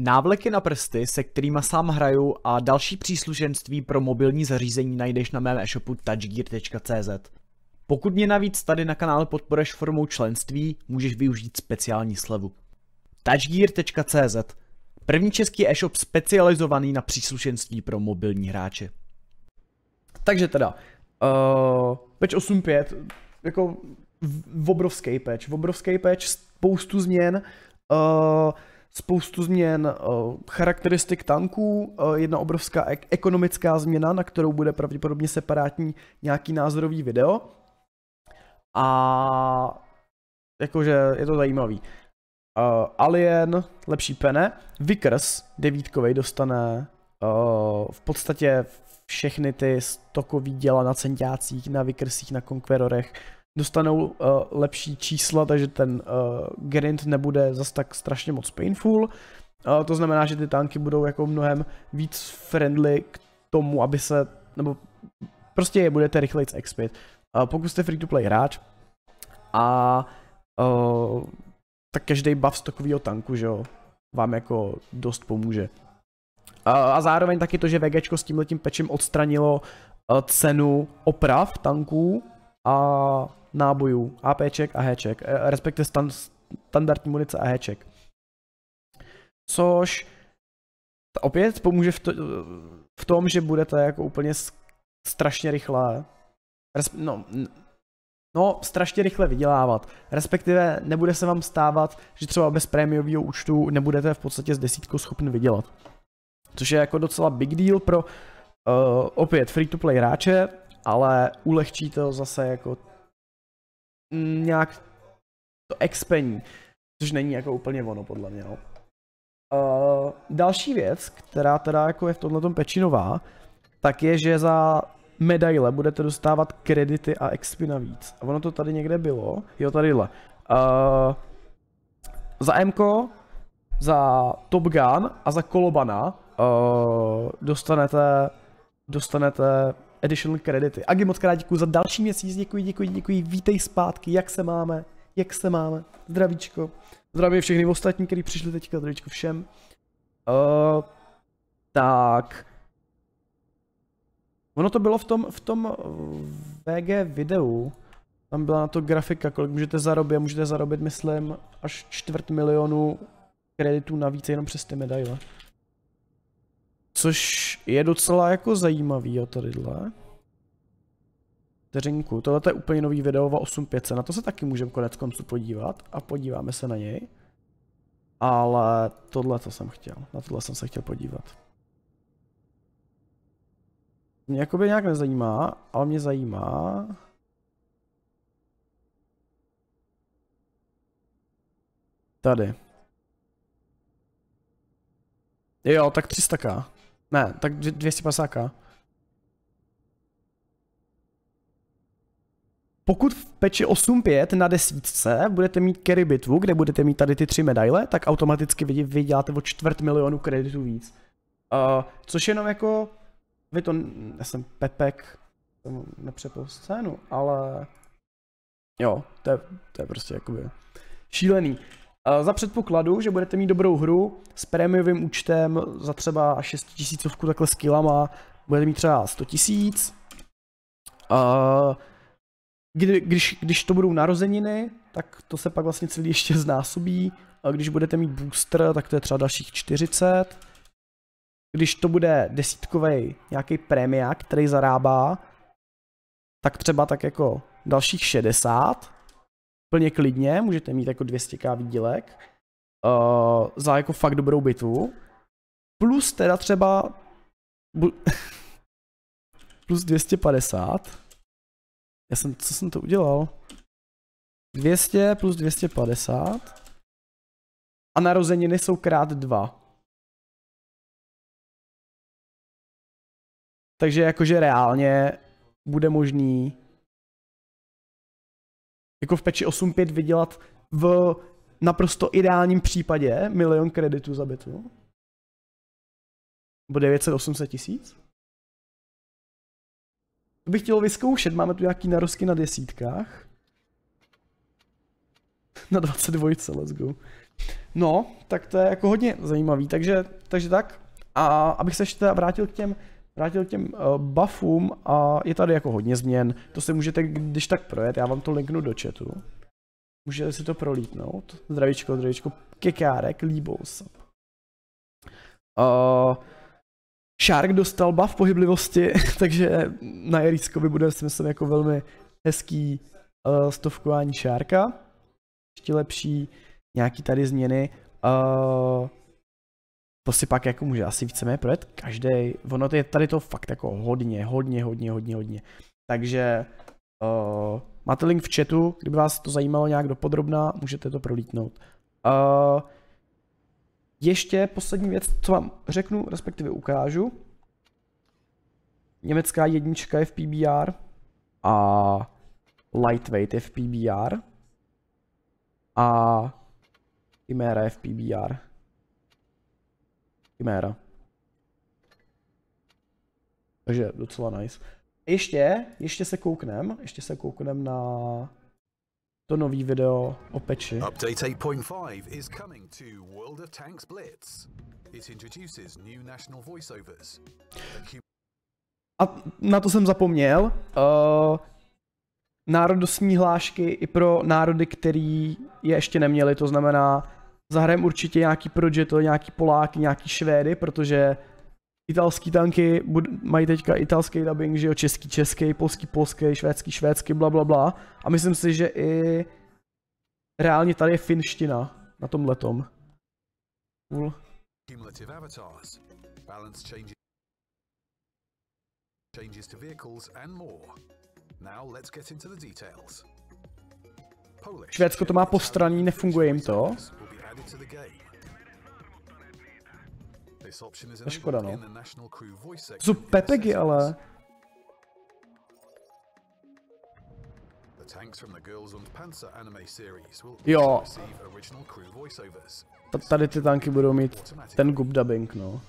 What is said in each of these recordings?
Návleky na prsty, se kterými sám hraju a další příslušenství pro mobilní zařízení najdeš na mém e-shopu touchgear.cz. Pokud mě navíc tady na kanále podporeš formou členství, můžeš využít speciální slevu. touchgear.cz První český e-shop specializovaný na příslušenství pro mobilní hráče. Takže teda, uh, patch 8.5, jako v, obrovský patch, v obrovský patch, spoustu změn, uh, spoustu změn uh, charakteristik tanků, uh, jedna obrovská ek- ekonomická změna, na kterou bude pravděpodobně separátní nějaký názorový video. A jakože je to zajímavý. Uh, Alien, lepší pene, Vickers, devítkovej, dostane v podstatě všechny ty stokový děla na centiácích, na Vickersích, na Conquerorech, dostanou uh, lepší čísla, takže ten uh, grind nebude zas tak strašně moc painful. Uh, to znamená, že ty tanky budou jako mnohem víc friendly k tomu, aby se, nebo prostě je budete rychleji expit. Uh, pokud jste free to play hráč a uh, tak každý buff z takového tanku, že jo, vám jako dost pomůže. A, a zároveň taky to, že VGčko s tímhletím pečem odstranilo uh, cenu oprav tanků a nábojů, APček a Hček, e, respektive stan, standardní munice a Hček. Což opět pomůže v, to, v tom, že budete jako úplně strašně rychle, no, no, strašně rychle vydělávat. Respektive nebude se vám stávat, že třeba bez prémiového účtu nebudete v podstatě s desítkou schopni vydělat. Což je jako docela big deal pro uh, opět free to play hráče, ale ulehčí to zase jako nějak to expení, což není jako úplně ono podle mě. No. Uh, další věc, která teda jako je v tomhle pečinová, tak je, že za medaile budete dostávat kredity a expy navíc. A ono to tady někde bylo. Jo, tadyhle. Uh, za MKO, za Top Gun a za Kolobana uh, dostanete, dostanete additional kredity. Agi moc krát děkuji za další měsíc, děkuji, děkuji, děkuji, vítej zpátky, jak se máme, jak se máme, zdravíčko. Zdravím všechny ostatní, kteří přišli teďka, zdravíčko všem. Uh, tak, Ono to bylo v tom, v tom eh, VG videu, tam byla na to grafika, kolik můžete zarobit, můžete zarobit, myslím, až čtvrt milionu kreditů navíc jenom přes ty medaile. Což je docela jako zajímavý o tadyhle. Vteřinku, tohle je úplně nový video o 8500, na to se taky můžeme konec konců podívat a podíváme se na něj. Ale tohle to jsem chtěl, na tohle jsem se chtěl podívat. Mě jakoby nějak nezajímá, ale mě zajímá. Tady. Jo, tak 300k. Ne, tak 250k. Pokud v peči 8.5 na desítce budete mít carry bitvu, kde budete mít tady ty tři medaile, tak automaticky vy vyděláte o čtvrt milionu kreditů víc. Uh, což jenom jako vy to, já jsem Pepek, jsem nepřepl scénu, ale jo, to je, to je prostě jakoby šílený. Za předpokladu, že budete mít dobrou hru s prémiovým účtem za třeba 6 tisícovku takhle s kilama, budete mít třeba 100 tisíc. Kdy, když, když to budou narozeniny, tak to se pak vlastně celý ještě znásobí. A když budete mít booster, tak to je třeba dalších 40 když to bude desítkový nějaký prémia, který zarábá, tak třeba tak jako dalších 60, plně klidně, můžete mít jako 200k výdělek, uh, za jako fakt dobrou bitvu, plus teda třeba plus 250, já jsem, co jsem to udělal? 200 plus 250 a narozeniny jsou krát 2. Takže jakože reálně bude možný jako v peči 8.5 vydělat v naprosto ideálním případě milion kreditů za bitu. Nebo 900-800 tisíc. To bych chtěl vyzkoušet, máme tu nějaký narosky na desítkách. Na 22, let's go. No, tak to je jako hodně zajímavý, takže, takže tak. A abych se ještě vrátil k těm, vrátil k těm uh, buffům a je tady jako hodně změn. To se můžete když tak projet, já vám to linknu do chatu. Můžete si to prolítnout. Zdravíčko, zdravíčko, kekárek, líbou se. Uh, Shark dostal buff pohyblivosti, takže na Eriskovi bude si myslím jako velmi hezký uh, stovkování Sharka. Ještě lepší nějaký tady změny. Uh, to si pak jako může asi víceméně projet každý. Ono je tady to fakt jako hodně, hodně, hodně, hodně, hodně. Takže uh, máte link v chatu, kdyby vás to zajímalo nějak dopodrobná, můžete to prolítnout. Uh, ještě poslední věc, co vám řeknu, respektive ukážu. Německá jednička je v PBR a Lightweight je v PBR a Chimera je v PBR. Chimera. Takže docela nice. Ještě, ještě se kouknem, ještě se kouknem na to nový video o peči. Update 8.5 is coming to World of Tanks Blitz. It introduces new national voiceovers. A na to jsem zapomněl. Uh, národnostní hlášky i pro národy, který je ještě neměli, to znamená, zahrajem určitě nějaký Progetto, nějaký Poláky, nějaký Švédy, protože italský tanky mají teďka italský dubbing, že jo, český, český, polský, polský, švédský, švédský, bla, bla, bla. A myslím si, že i reálně tady je finština na tom letom. Cool. Changes, to vehicles and more. Now let's get into the details. Švédsko to má postraný, nefunguje jim to. To škoda, no. Jsou pepegy, ale... Jo. Tady ty tanky budou mít ten gub dubbing, no.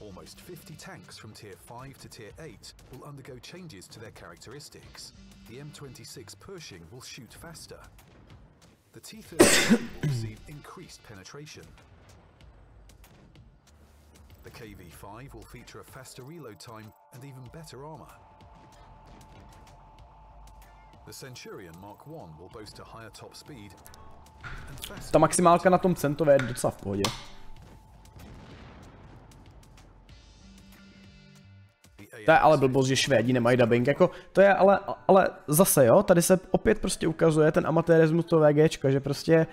Almost 50 tanks from tier 5 to tier 8 will undergo changes to their characteristics. The M26 Pershing will shoot faster. The T-32 will receive increased penetration. The KV-5 will feature a faster reload time and even better armor. The Centurion Mark 1 will boast a higher top speed Ta maximálka na tom centové je docela v pohodě. To je ale blbost, že Švédi nemají dubbing, jako, to je ale, ale zase jo, tady se opět prostě ukazuje ten amatérismus toho VGčka, že prostě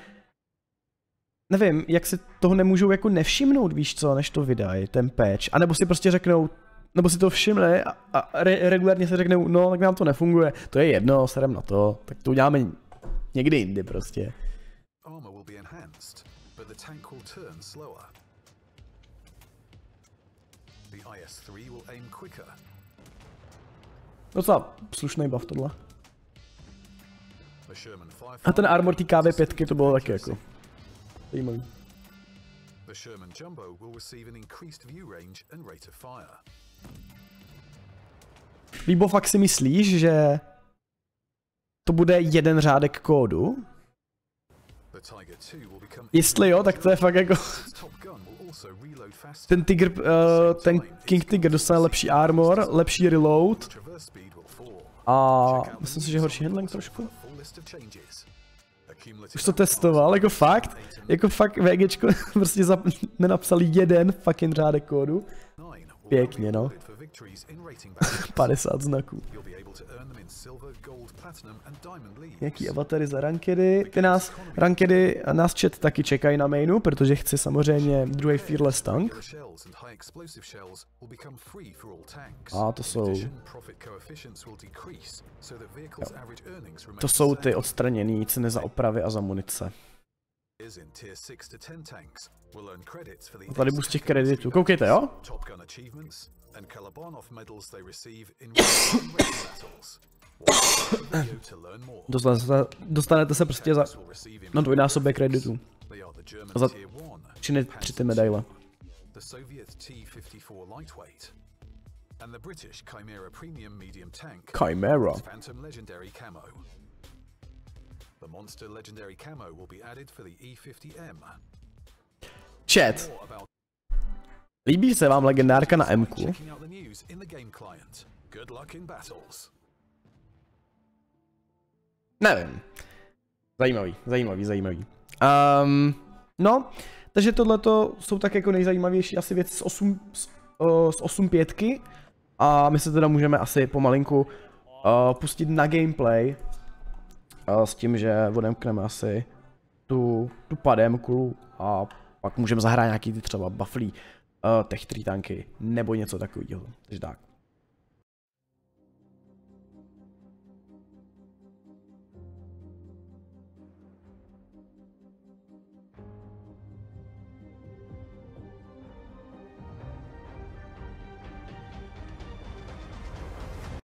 nevím, jak si toho nemůžou jako nevšimnout, víš co, než to vydají, ten patch, anebo si prostě řeknou, nebo si to všimli a, a re, regulárně se řeknou, no tak nám to nefunguje, to je jedno, serem na to, tak to uděláme někdy jindy prostě. Docela slušný buff tohle. A ten armor té KV5 to bylo taky jako zajímavý. The Sherman Jumbo will receive an increased view range and rate of fire. Líbo, fakt si myslíš, že to bude jeden řádek kódu? Jestli jo, tak to je fakt jako... ten Tiger, uh, ten King Tiger dostane lepší armor, lepší reload. A myslím si, že horší handling trošku. Už to testoval, jako fakt, jako fakt VGčko prostě nenapsali jeden fucking řádek kódu. Pěkně, no. 50 znaků. Jaký avatary za rankedy? Ty nás, rankedy nás chat taky čekají na mainu, protože chci samozřejmě druhý fearless tank. A to jsou... Jo. To jsou ty odstraněný ceny za opravy a za munice. Tady z těch kreditů. Koukejte, jo? dostanete, se, dostanete se prostě za na dvojnásobek kreditů. A za tři, tři ty medaile. And the British Chimera The Monster Legendary Camo will be added for the E50M. Chat. Líbí se vám legendárka na M? Nevím. Zajímavý, zajímavý, zajímavý. Um, no, takže tohle jsou tak jako nejzajímavější asi věci z 8, z, uh, z 8 pětky. A my se teda můžeme asi pomalinku uh, pustit na gameplay. S tím, že odemkneme asi tu, tu pademku a pak můžeme zahrát nějaký ty třeba bufflí uh, tech tanky nebo něco takového. Takže tak.